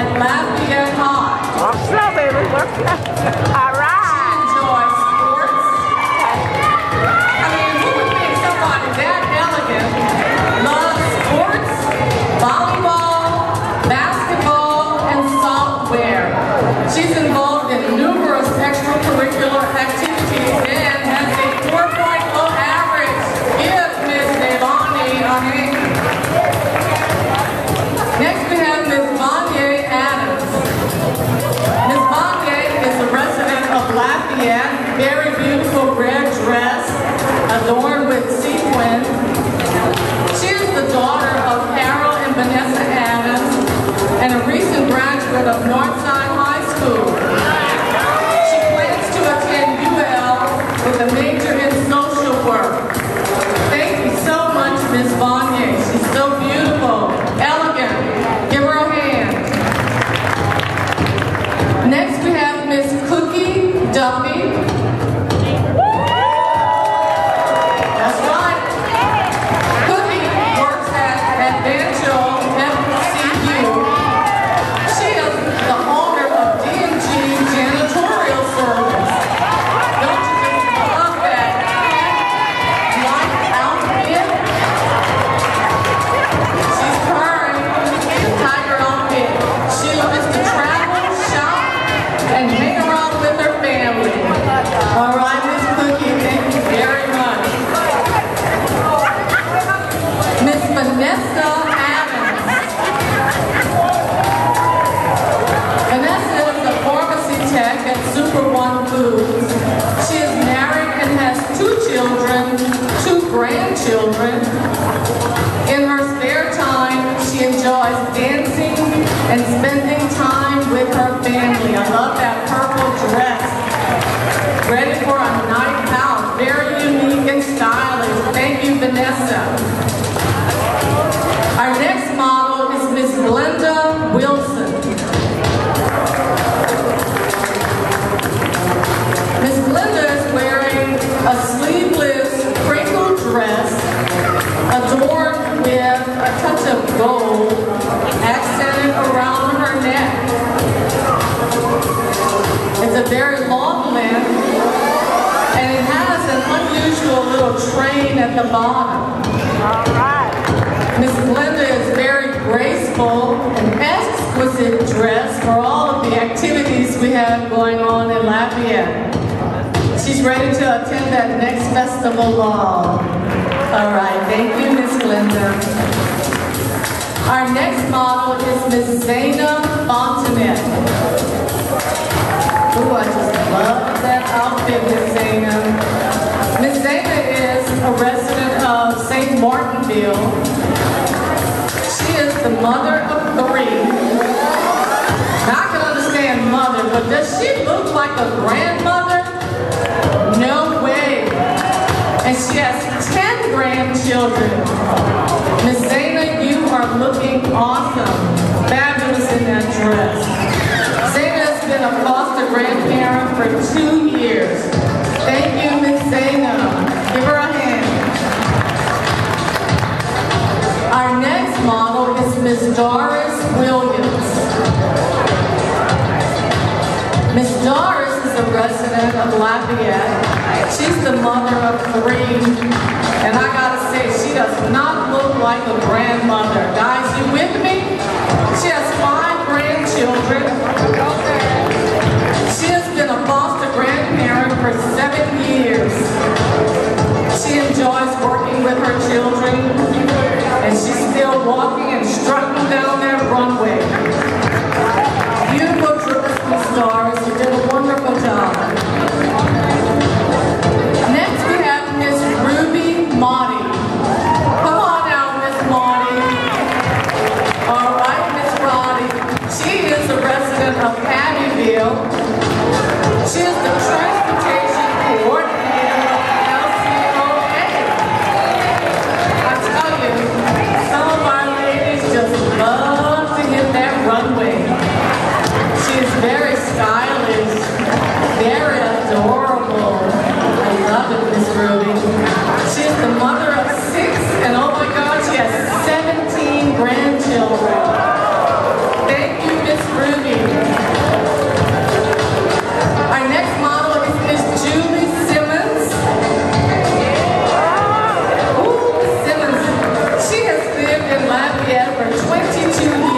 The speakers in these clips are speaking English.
and left your heart. Watch baby. going on in Lafayette, She's ready to attend that next festival. All right, thank you, Miss Glenda. Our next model is Miss Zana Fontenette. Ooh, I just love that outfit, Miss Zana. Miss Zana is a resident of St. Martinville. She is the mother of three but does she look like a grandmother? No way. And she has 10 grandchildren. Miss Zana, you are looking awesome. Fabulous in that dress. Zana has been a foster grandparent for two years. Thank you, Miss Zana. Give her a hand. Our next model is Miss Doris Williams. of Lafayette. She's the mother of three, and I gotta say, she does not look like a grandmother. Guys, you with me? She has five grandchildren. She has been a foster grandparent for seven years. She enjoys working with her children, and she's still walking and strutting down there. 22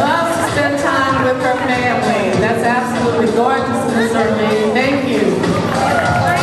loves to spend time with her family. That's absolutely gorgeous, Miss Irving. Thank you.